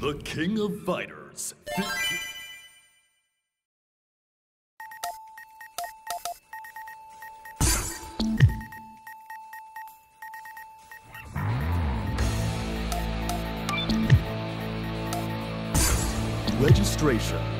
The King of Fighters. Registration.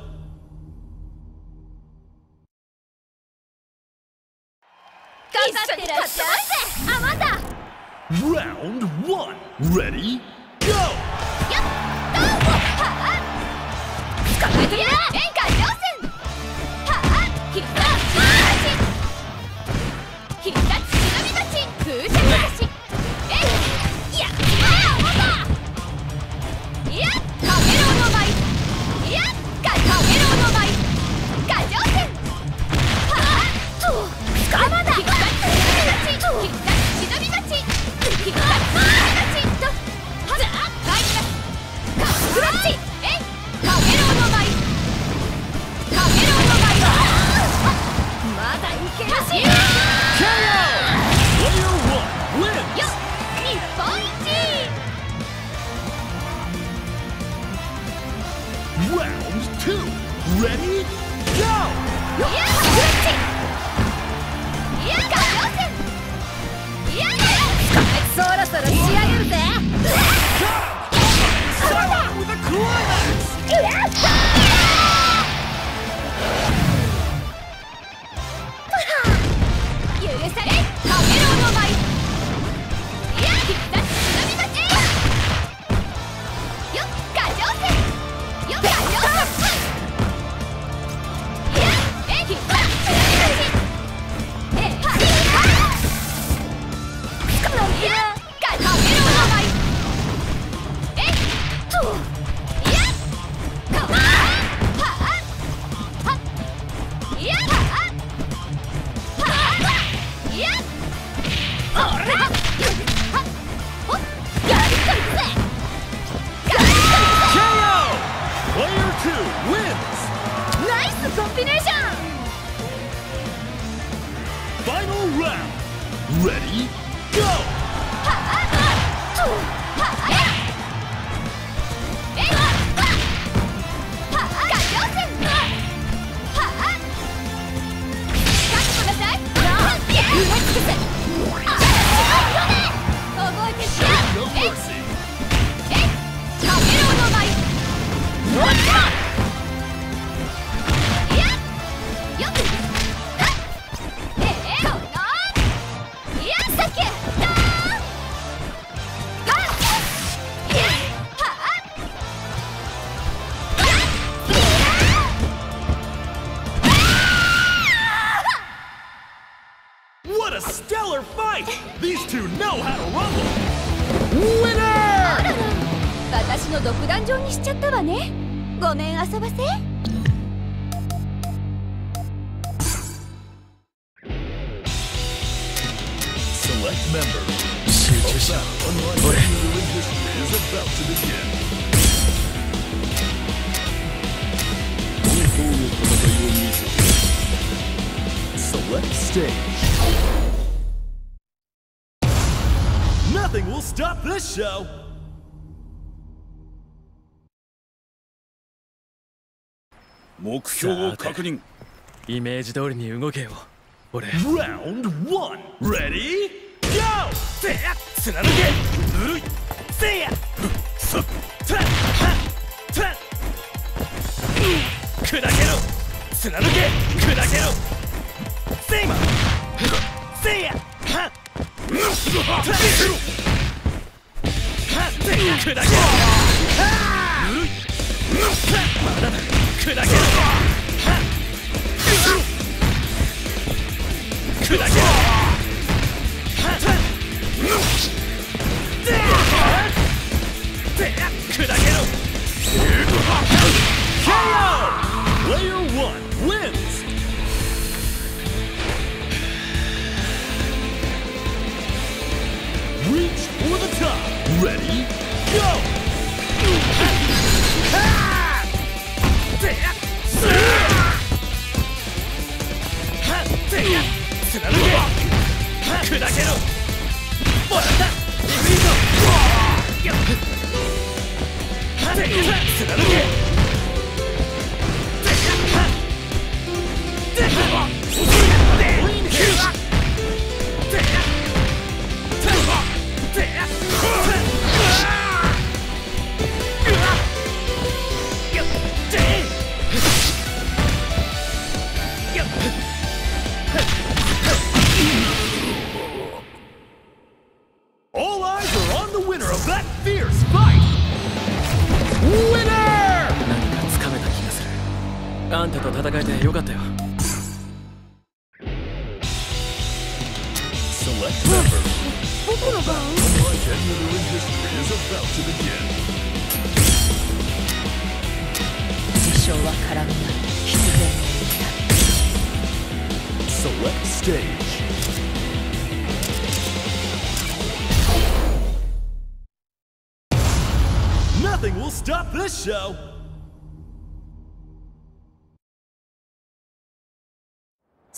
Round one. Ready? round. Ready, go! One shot! right! These two know how to rumble! Winner! あらら私の独壇場にしちゃったわねごめん遊ばせ Select member Suit yourself What? is about to begin どういう戦いを見せて Select stage nothing will stop this show! イメージ通りに動けよ俺 Round Ready? Go! せやぬるいせやさっろせいませやはっ砕け砕けろもらったリフリート貫けあんたと戦えてよかったよ Select member. Legendary history is about to begin. 自称は絡みが必然に Select stage. ノ o t h i n g will stop this show!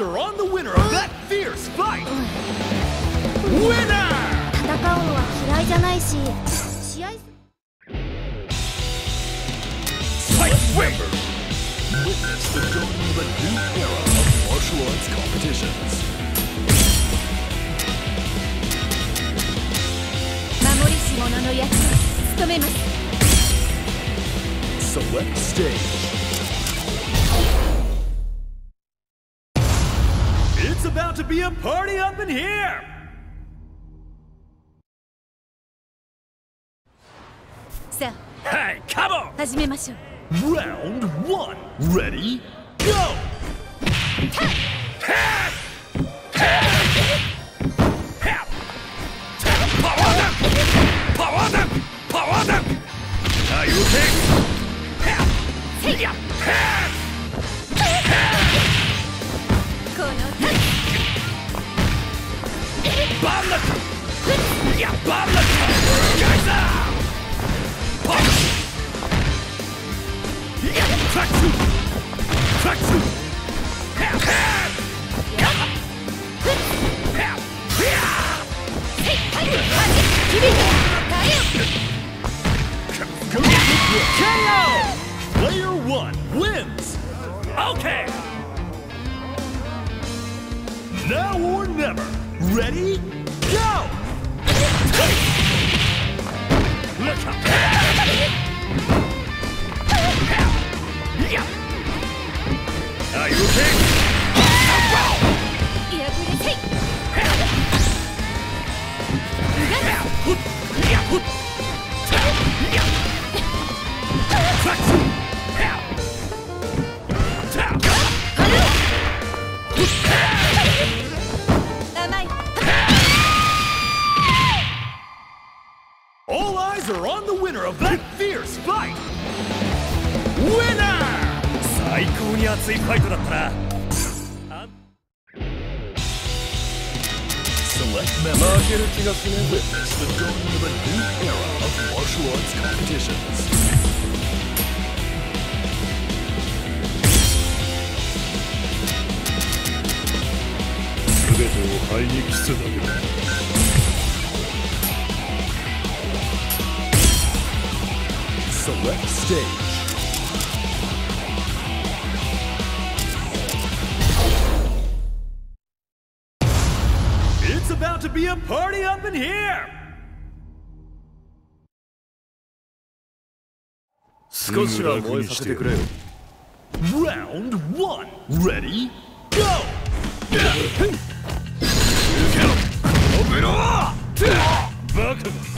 are on the winner of that fierce fight! Winner! Fight Witness the dawn of a new era of martial arts competitions. stage. It's about to be a party up in here! So. Hey, come on! 始めましょう. Round one. Ready? Go! Ha! Ha! Are you Yapamlık! Yapamlık! Kaiser! Punch! Yap! Track two! Track two! Help! Help! Yap! Help! Hey! Hey! Hey! KO! Player one wins! Okay! Now or never! Ready? Go! Look up! Are you okay? 買いに来てたけど。Select stage. It's about to be a party up in here! Hmm, Round one! Ready? Go! 無能バカだ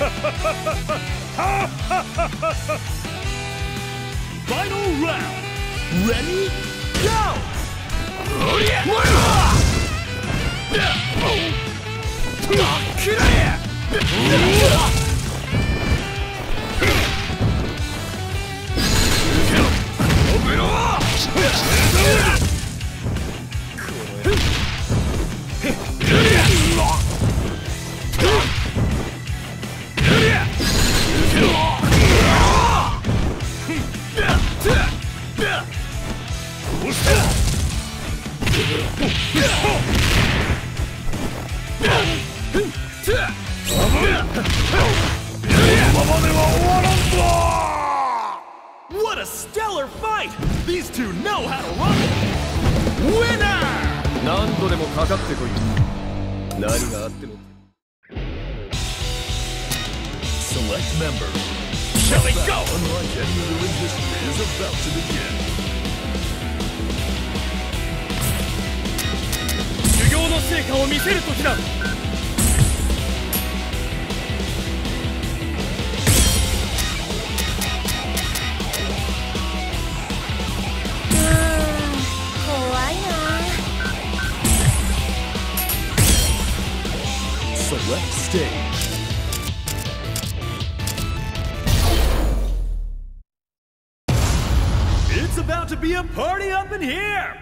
Final round. Ready? Go! Oh yeah! Kill it! 受けろかってこい何があった left stage. It's about to be a party up in here!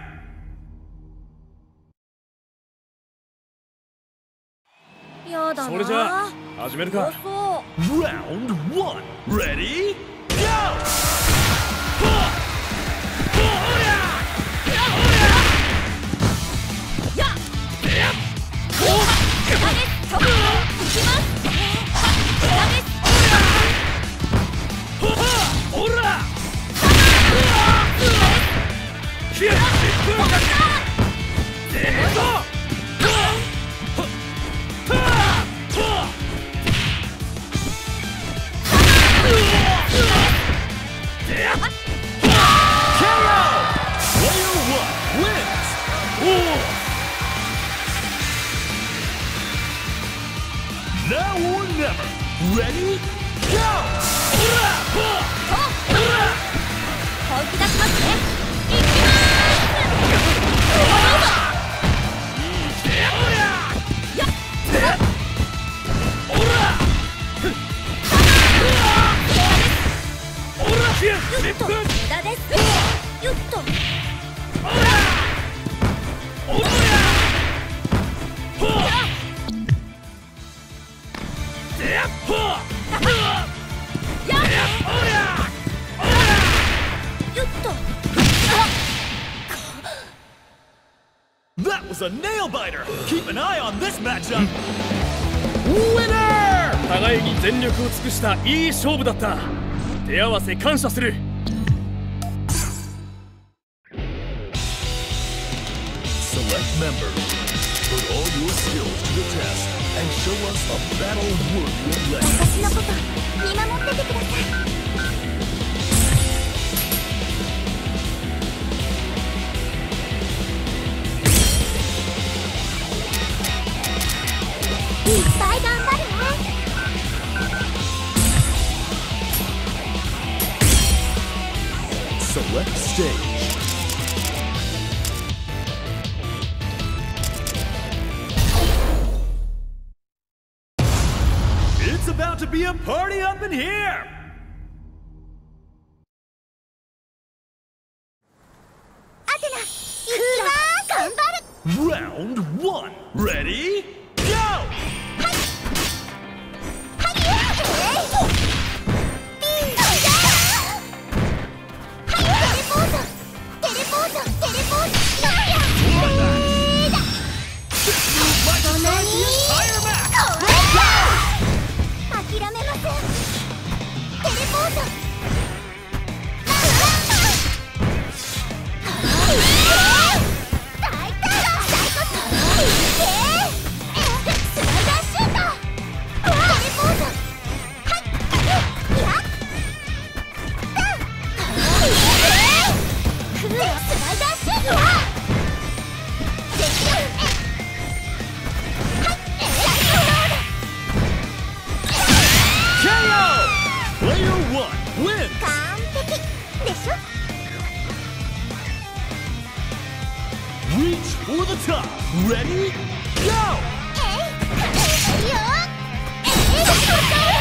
Round one. Ready? Go! Keep an eye on this matchup! Winner! 互いに全力を尽くしたいい勝負だった手合わせ感謝する私のこと見守っててください Select stage. It's about to be a party up in here! Round one. Ready? こそしょ Reach for the top! Ready? Go! えいよえい